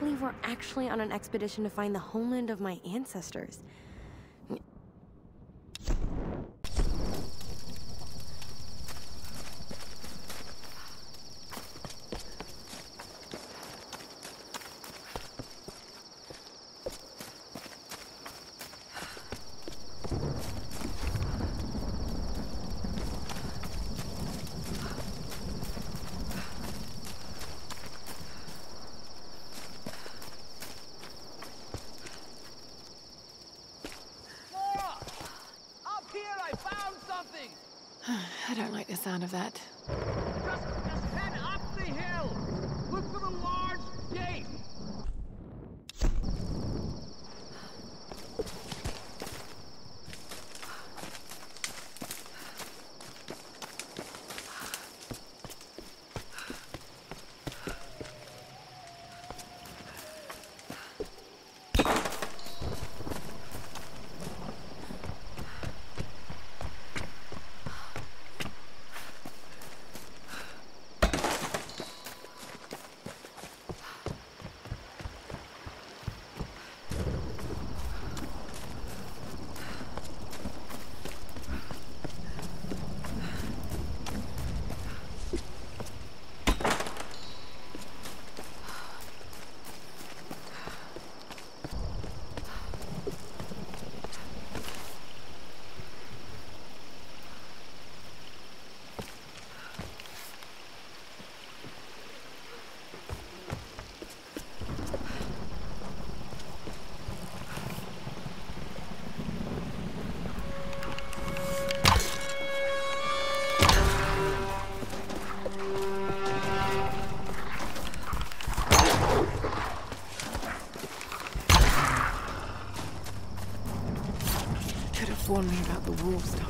believe we're actually on an expedition to find the homeland of my ancestors. Lara! Up here, I found something! I don't like the sound of that. Just, just head up the hill! Look for the large gate! Could have warned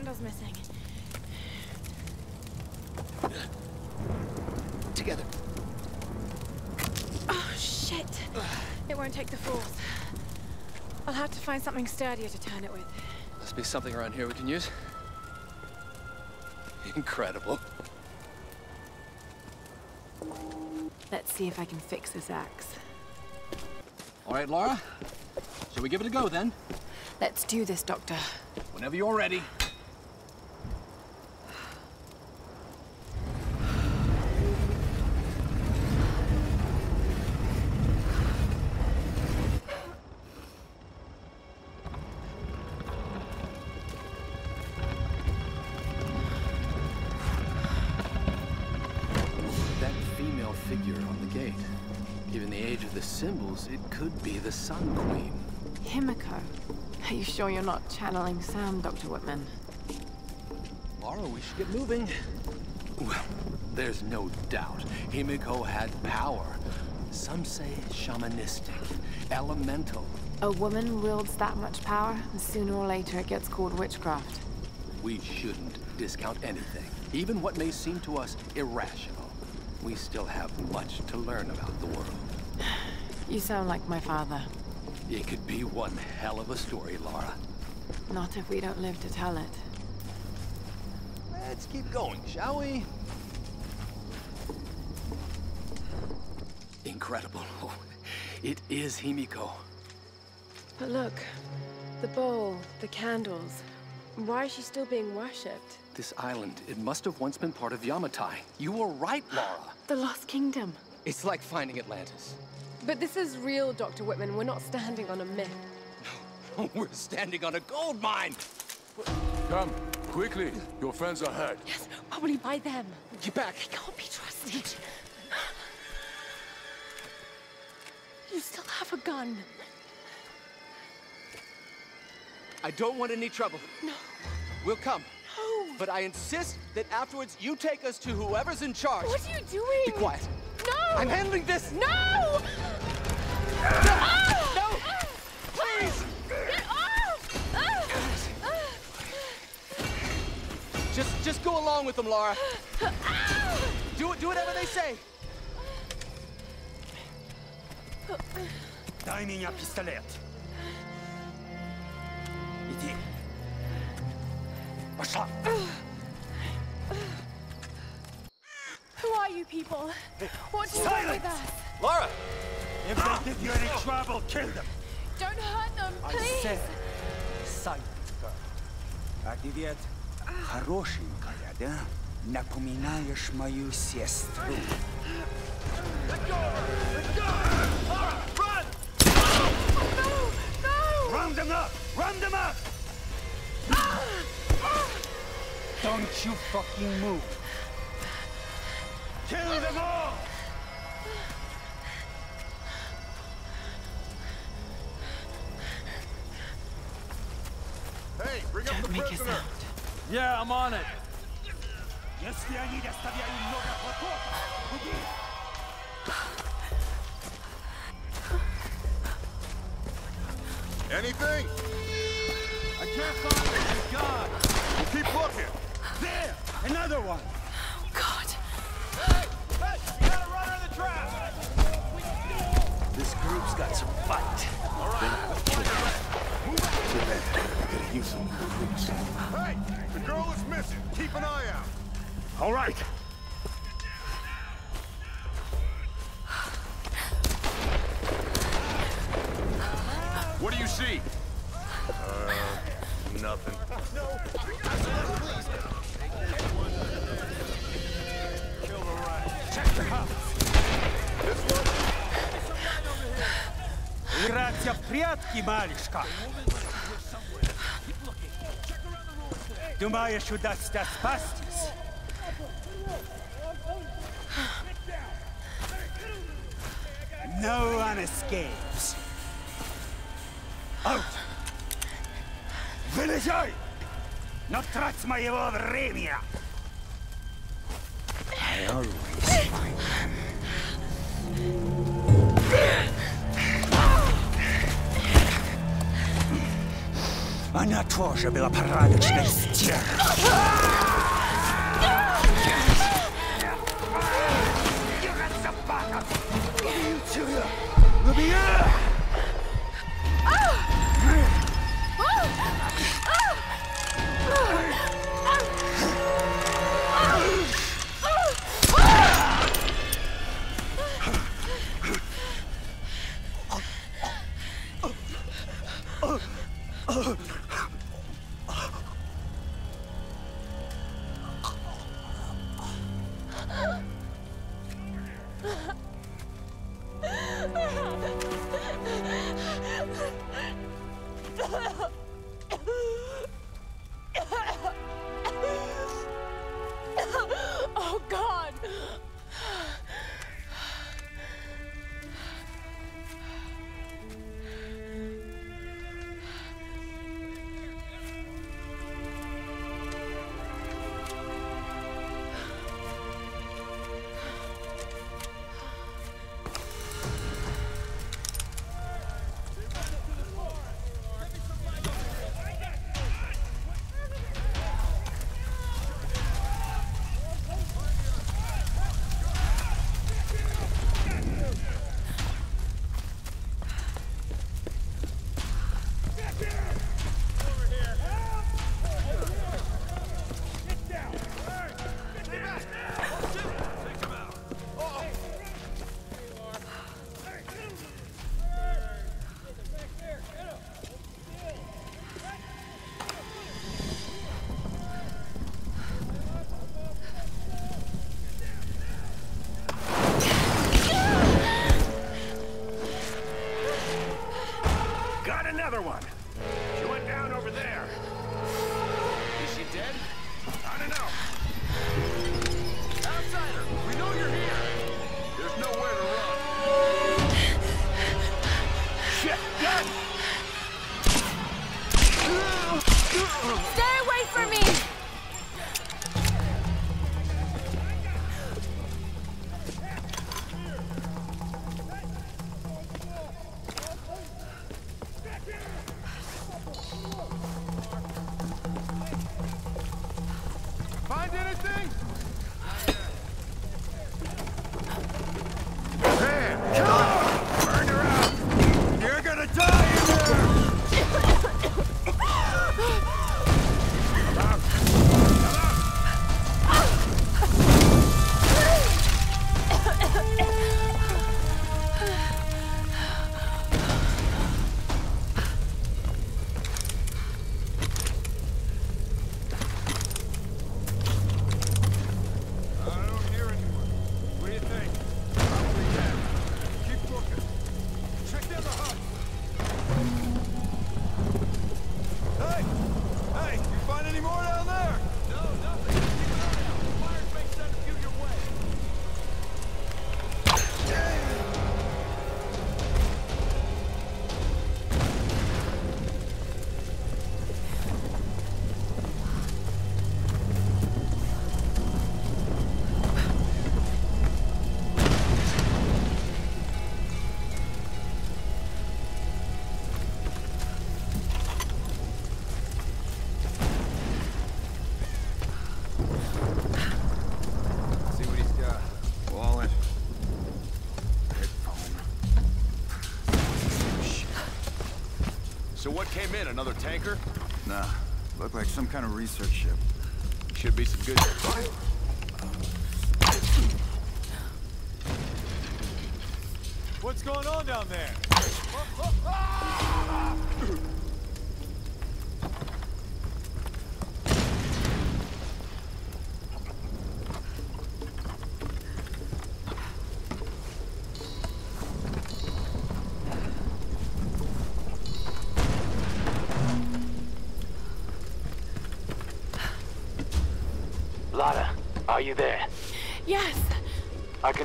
handle's missing. Together. Oh, shit. It won't take the force. I'll have to find something sturdier to turn it with. Must be something around here we can use. Incredible. Let's see if I can fix this axe. All right, Lara. Shall we give it a go then? Let's do this, Doctor. Whenever you're ready. Sure you're not channeling Sam, Dr. Whitman? Lara, we should get moving. Well, there's no doubt. Himiko had power. Some say shamanistic, elemental. A woman wields that much power, and sooner or later it gets called witchcraft. We shouldn't discount anything, even what may seem to us irrational. We still have much to learn about the world. You sound like my father. It could be one hell of a story, Lara. Not if we don't live to tell it. Let's keep going, shall we? Incredible. incredible. Oh, it is Himiko. But look, the bowl, the candles. Why is she still being worshipped? This island, it must have once been part of Yamatai. You were right, Lara. The Lost Kingdom. It's like finding Atlantis. But this is real, Dr. Whitman. We're not standing on a myth. We're standing on a gold mine! Come, quickly. Your friends are hurt. Yes, probably by them. Get back! They can't be trusted. You still have a gun. I don't want any trouble. No. We'll come. No. But I insist that afterwards you take us to whoever's in charge. What are you doing? Be quiet. Go! I'm handling this! No! No! No! Please! Get off! Just, just go along with them, Lara. Do it, do whatever they say. Дай меня пистолет. Иди. Пошла. are you people? What do you want with us? Lara! If they give you any trouble, kill them! Don't hurt them, please! I said, silent girl. Хорошенькая, да? Напоминаешь мою сестру. Let go! Let go! Lara, run! No! No! Round them up! Round them up! Ah! Ah! Don't you fucking move! Kill them all! Hey, bring up the prisoner. Yeah, I'm on it. Если они доставляют много хлопота, иди. Anything? I can't find it. God. We'll keep looking. There! Another one! This group's got some fight. Hey, the girl is missing. Keep an eye out. All right. What do you see? Uh, nothing. Check прятки, малышка. Думаешь, удастся спастись? No one escapes. Out! Вылезай! Но трать моего времени! I always find она тоже была порадочной стервой. Oh! What came in? Another tanker? Nah. Looked like some kind of research ship. Should be some good... What's going on down there?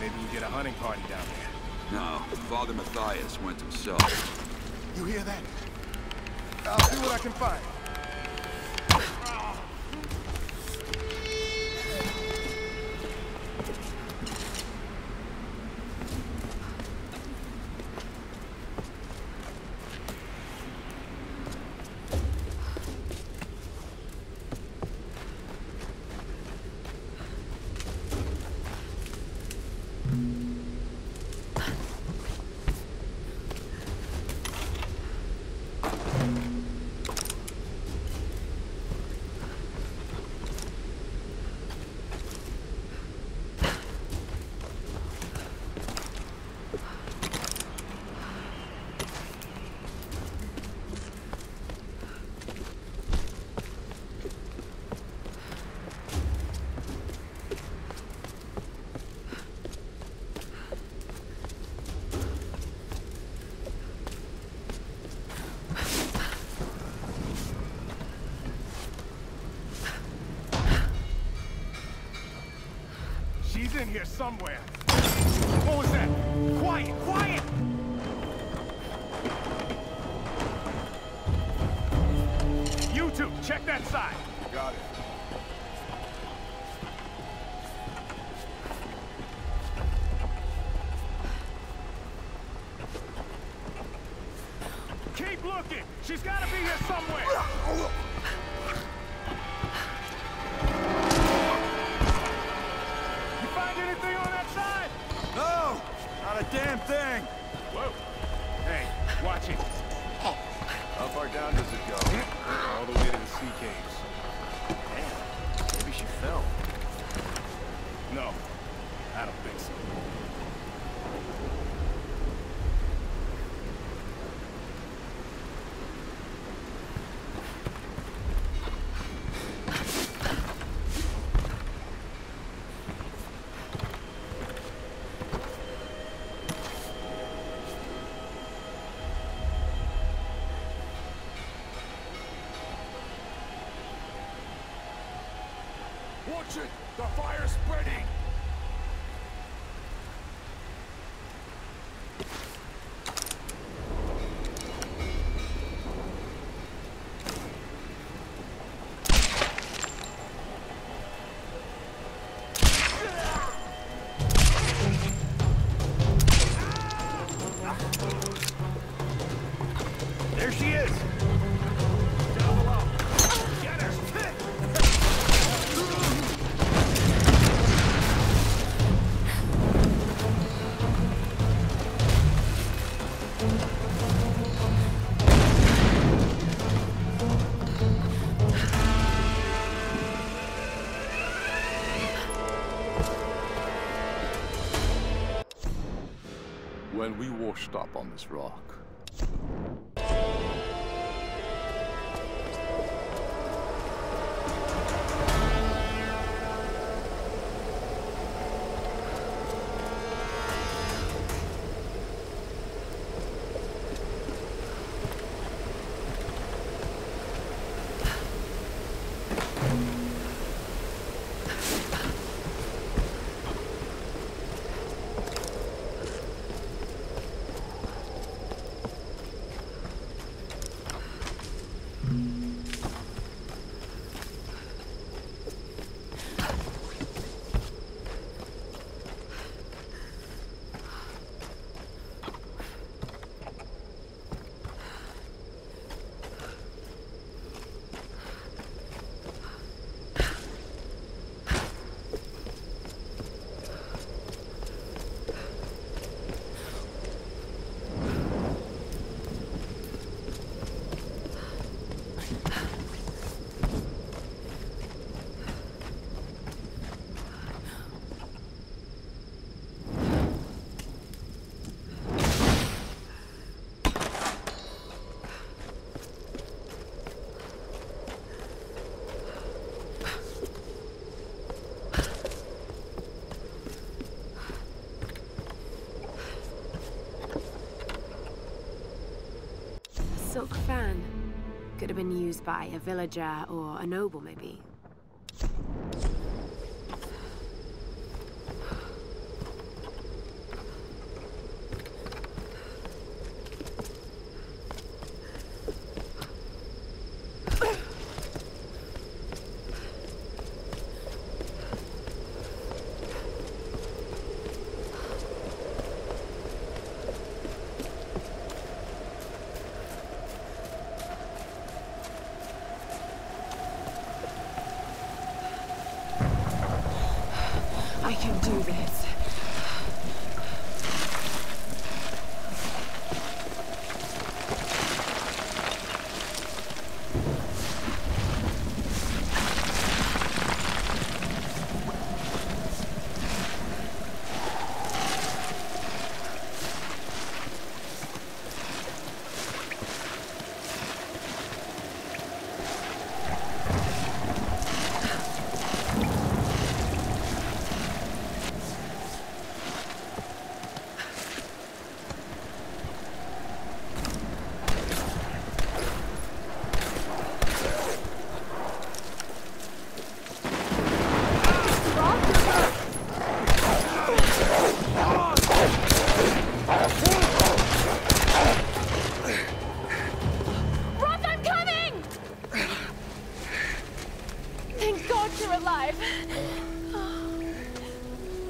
Maybe you get a hunting party down there. No, Father Matthias went himself. You hear that? I'll see what I can find. Here somewhere. What was that? Quiet, quiet! You two, check that side. Got it. Keep looking! She's gotta be here somewhere! thing! Whoa! Hey, watch it. How far down does it go? All the way to the sea caves. Damn, maybe she fell. No, I don't think so. It! The fire's spreading! We washed up on this rock, Could have been used by a villager or a noble, maybe. Can do this. Roth, I'm coming! Thank God you're alive.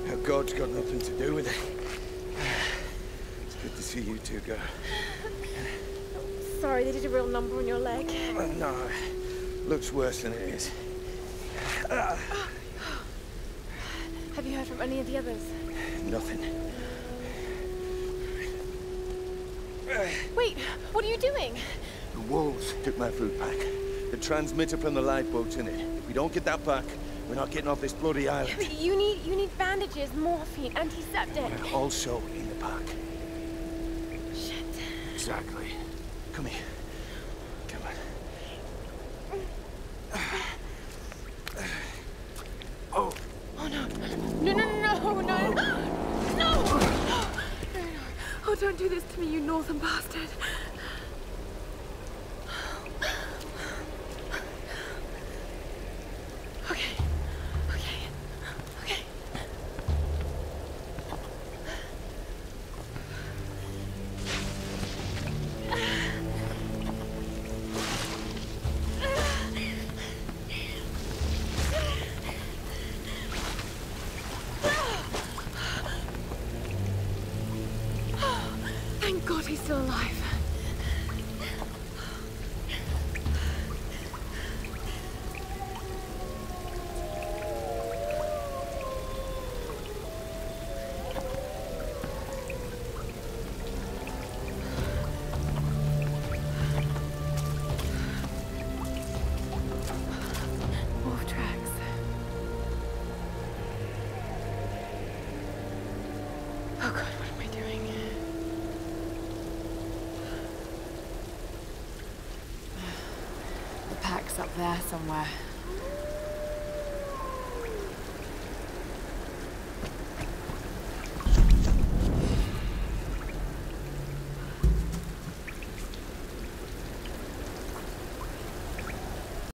Now, God's got nothing to do with it. It's good to see you two go. Sorry, they did a real number on your leg. No, looks worse than it is. Have you heard from any of the others? Nothing. Wait, what are you doing? The wolves took my food pack. The transmitter from the lifeboat's in it. If we don't get that back, we're not getting off this bloody island. You need you need bandages, morphine, antiseptic. Also in the pack. Shit. Exactly. Come here. Come on. Oh, Oh no. No no no no no no. No! No, no. Oh don't do this to me, you northern bastard. There somewhere.